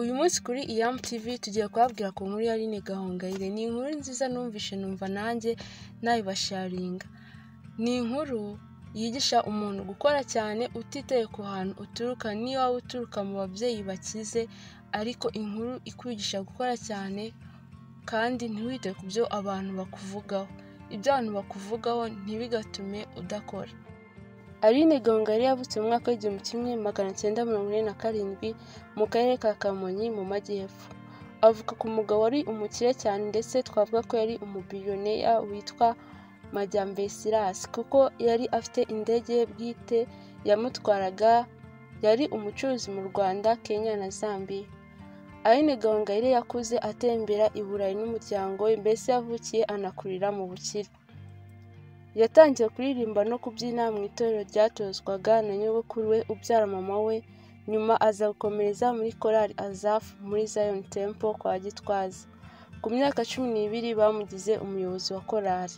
Uyu munsi kuri Iyamu TV tugiye kubabwira ku nkuru ya Aline Gahongayire. Ni inkuru nziza numvishe numva nanjye nayibasharinga. Ni inkuru yigisha umuntu gukora cyane utitaye ku hantu uturuka, niyo waba uturuka mu babyeyi bakize, ariko inkuru ikwigisha gukora cyane kandi ntiwite ku byo abantu bakuvugaho. Ibyo abantu bakuvugaho ntibigatume udakora. Aline Gahongayire yavutse mu mwaka w'igihumbi kimwe magana cyenda mirongo ine na karindwi mu karere ka Kamonyi mu majyepfo. Avuka ku mugabo wari umukire cyane ndetse twavuga ko yari umubillionaire witwa Majyambere Silas kuko yari afite indege ye bwite yamutwaraga, yari umucuruzi mu Rwanda, Kenya na Zambia. Aline Gahongayire yakuze atembera i Burayi n'umuryango we, mbese yavukiye anakurira mu bukire. Yatangiye kuririmba no kubyina mu itorero ryatozwaga na nyogokuru we ubyara mama we, nyuma aza gukomereza muri korali Azafu muri Zion Temple kwa Gitwaza. Ku myaka cumi n'ibiri bamugize umuyobozi wa korali.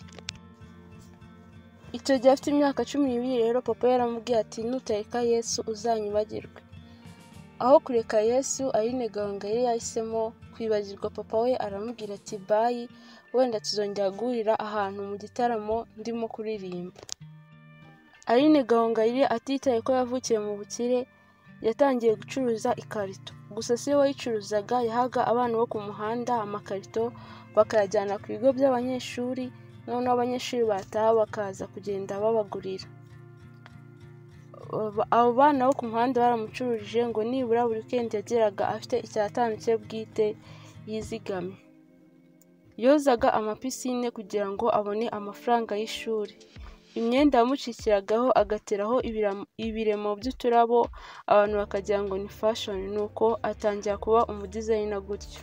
Icyo gihe afite imyaka cumi n'ibiri rero papa yaramubwiye ati nutareka Yesu uzanyibagirwe. Aho kureka Yesu, Aline Gahongayire yahisemo kwibagirwa papa we aramubwira ati bayi, wenda tuzongera guhurira ahantu mu gitaramo ndimo kuririmba. Aline Gahongayire atitaye ko yavukiye mu bukire, yatangiye gucuruza ikarito. Gusa si we wayicuruzaga, yahaga abana bo ku muhanda amakarito bakayajyana ku bigo by'abanyeshuri, noneho abanyeshuri bataha bakaza kugenda babagurira. Abo bana bo ku muhanda baramucuruje ngo nibura buri weekend yageraga afite icyatanu bwite yizigamye. Yozaga amapisine kugira ngo abone amafaranga y'ishuri. Imyenda yamucikiragaho agateraho ibiremo by'uturabo, abantu bakagira ngo ni fashion, nuko atangira kuba umudizayina gutyo.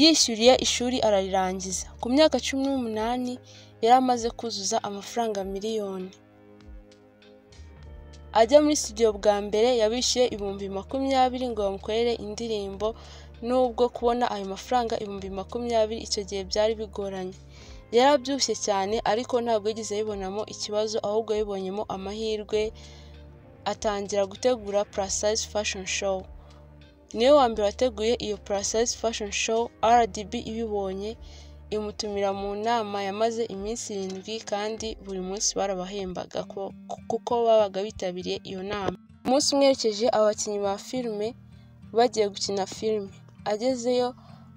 Yishyuriye ishuri ararirangiza. Ku myaka cumi n'umunani yari amaze kuzuza amafaranga miliyoni. Ajya muri studio bwa mbere yabishyuye ibihumbi makumyabiri ngo bamukorere indirimbo, nubwo kubona ayo mafaranga ibihumbi makumyabiri icyo gihe byari bigoranye. Yarabyibushye cyane ariko ntabwo yigeze abibonamo ikibazo ahubwo yabibonyemo amahirwe, atangira gutegura plus fashion show. Niwe wa mbere wateguye iyo plus fashion show, RDB ibibonye imutumira mu nama yamaze iminsi irindwi kandi buri munsi barabahembaga kuko babaga bitabiriye iyo nama. Umunsi umwe yerekeje abakinnyi ba filime bagiye gukina filime. Agezeyo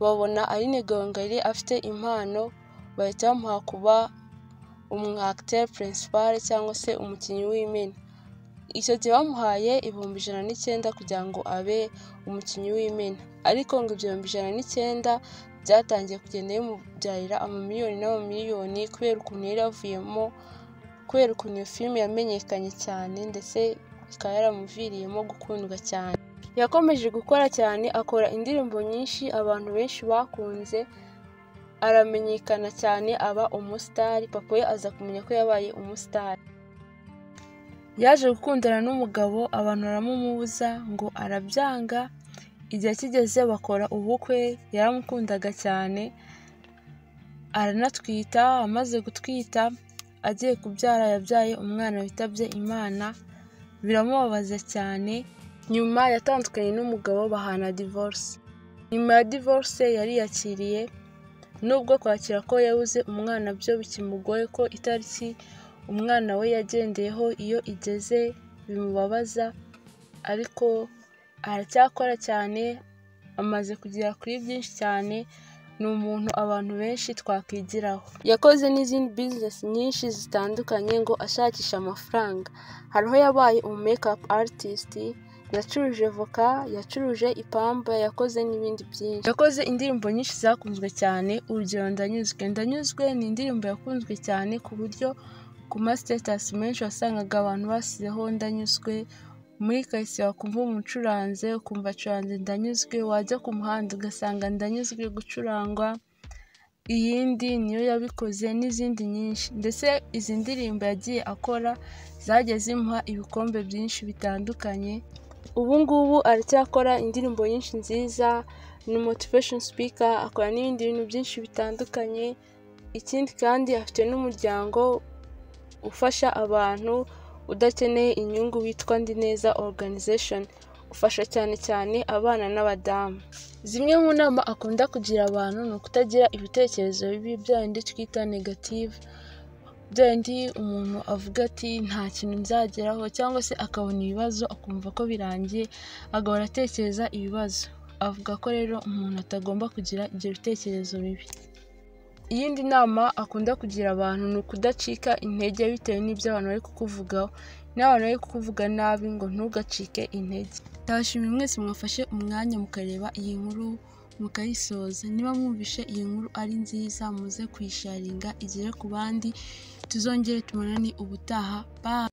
babona Aline Gahongayire afite impano bahita bamuha kuba umu principal cyangwa se umukinnyi w'imena. Icyo gihe bamuhaye ibihumbi ijana n'icyenda kugira ngo abe umukinnyi w'imena, ariko ngo ibyo bihumbi ijana n'icyenda byatangiye kugenda bimubyarira amamiliyoni n'amamiliyoni kubera ukuntu yari yavuyemo, kubera ukuntu iyo filime yamenyekanye cyane ndetse ikaba yaramuviriyemo gukundwa cyane. Yakomeje gukora cyane akora indirimbo nyinshi abantu benshi bakunze, aramenyekana cyane aba umusitari, papa we aza kumenya ko yabaye umusitari. Yaje gukundana n'umugabo abantu baramumubuza ngo arabyanga, igihe kigeze bakora ubukwe yaramukundaga cyane, aranatwita, amaze gutwita agiye kubyara yabyaye umwana witabye Imana, biramubabaza cyane, nyuma yatandukanye n'umugabo bahana divorce. Nyuma ya divorce yariyakiriye, nubwo kwakira ko yabuze umwana byo bikimugoye ko itariki umwana we yagendeyeho iyo igeze bimubabaza, ariko aracyakora cyane, amaze kugera kuri byinshi cyane, ni umuntu abantu benshi twakwigiraho. Yakoze n'izindi business nyinshi zitandukanye ngo ashakishe amafaranga. Hari aho yabaye umu makeup artist, yacuruje voka, yacuruje ipamba, yakoze n'ibindi byinshi. Yakoze indirimbo nyinshi zakunzwe cyane, urugero Ndanyuzwe. Ndanyuzwe ni indirimbo yakunzwe cyane ku buryo ku ma status menshi wasangaga abantu basizeho Ndanyuzwe, muri karitsiye wakumva umucuranze ukumva acuranze Ndanyuzwe, wajya ku muhanda ugasanga Ndanyuzwe gucurangwa, iyindi niyo yabikoze n'izindi nyinshi. Ndetse izi ndirimbo yagiye akora zagiye zimuha ibikombe byinshi bitandukanye, ubu ngubu aracyakora indirimbo nyinshi nziza, ni motivation speaker, akora n'ibindi bintu byinshi bitandukanye, ikindi kandi afite n'umuryango ufasha abantu udakeneye inyungu witwa Ndi Neza Organization. ufasha cyane cyane abana n'abadamu zimwe mu nama akunda kugira abantu ni ukutagira ibitekerezo bibi bya bindi twita negative bya bindi umuntu avuga ati nta kintu nzageraho cyangwa se akabona ibibazo akumva ko birangiye agahora atekereza ibibazo avuga ko rero umuntu atagomba kugira ibyo bitekerezo bibi iyindi nama akunda kugira abantu ni ukudacika intege bitewe n'ibyo abantu bari kukuvugaho. N'abantu bari kukuvuga nabi ngo ntugacike intege. Ndabashimira mwese mwafashe umwanya mukareba iyi nkuru mukayisoza. Niba mwumvishe iyi nkuru ari nziza muze kuyisharinga igere ku bandi tuzongere tubonane ubutaha. Bye.